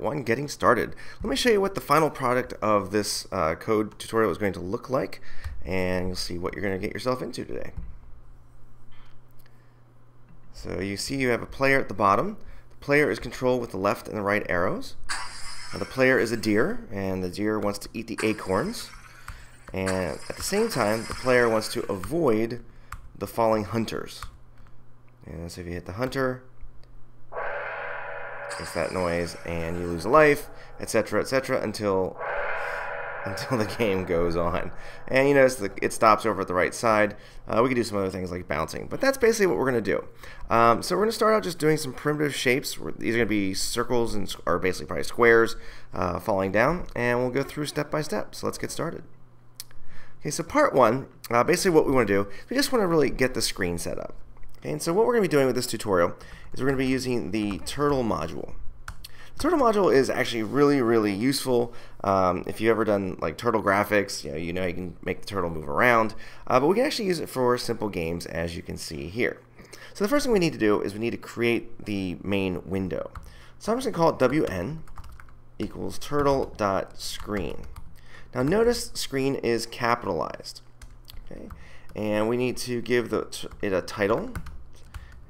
one getting started. Let me show you what the final product of this uh, code tutorial is going to look like and you'll see what you're going to get yourself into today. So you see you have a player at the bottom. The player is controlled with the left and the right arrows. Now the player is a deer and the deer wants to eat the acorns and at the same time the player wants to avoid the falling hunters. And so if you hit the hunter it's that noise, and you lose a life, etc., etc., until until the game goes on. And you notice it stops over at the right side. Uh, we can do some other things like bouncing, but that's basically what we're going to do. Um, so we're going to start out just doing some primitive shapes. These are going to be circles and are basically probably squares uh, falling down, and we'll go through step by step. So let's get started. Okay, so part one, uh, basically what we want to do, we just want to really get the screen set up. Okay, and so what we're going to be doing with this tutorial is we're going to be using the turtle module. The turtle module is actually really, really useful. Um, if you've ever done like turtle graphics, you know, you know you can make the turtle move around, uh, but we can actually use it for simple games as you can see here. So the first thing we need to do is we need to create the main window. So I'm just going to call it wn equals turtle.screen. Now notice screen is capitalized. Okay, and we need to give the, it a title.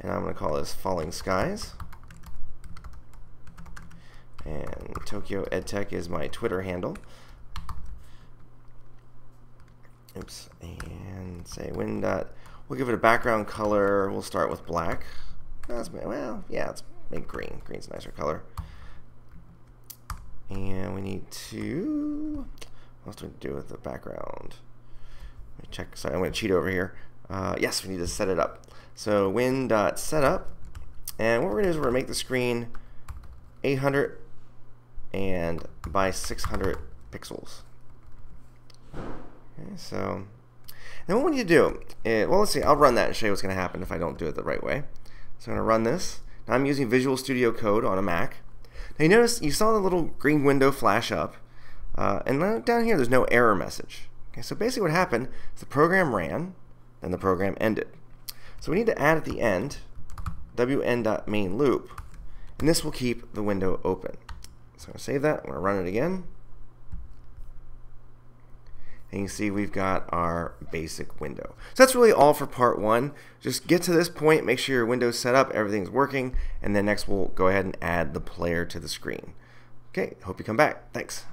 And I'm going to call this Falling Skies. And Tokyo EdTech is my Twitter handle. Oops. And say when dot we'll give it a background color. We'll start with black. That's, well yeah let's make green. Green's a nicer color. And we need to what else do we do with the background check. I'm going to cheat over here. Uh, yes, we need to set it up. So win.setup. And what we're going to do is we're going to make the screen 800 and by 600 pixels. Okay, so then what we need to do, is, well, let's see. I'll run that and show you what's going to happen if I don't do it the right way. So I'm going to run this. Now I'm using Visual Studio Code on a Mac. Now you notice you saw the little green window flash up. Uh, and down here there's no error message. Okay, so basically what happened is the program ran, then the program ended. So we need to add at the end wn.main loop, and this will keep the window open. So I'm going to save that, I'm going to run it again. And you can see we've got our basic window. So that's really all for part one. Just get to this point, make sure your window's set up, everything's working, and then next we'll go ahead and add the player to the screen. Okay, hope you come back. Thanks.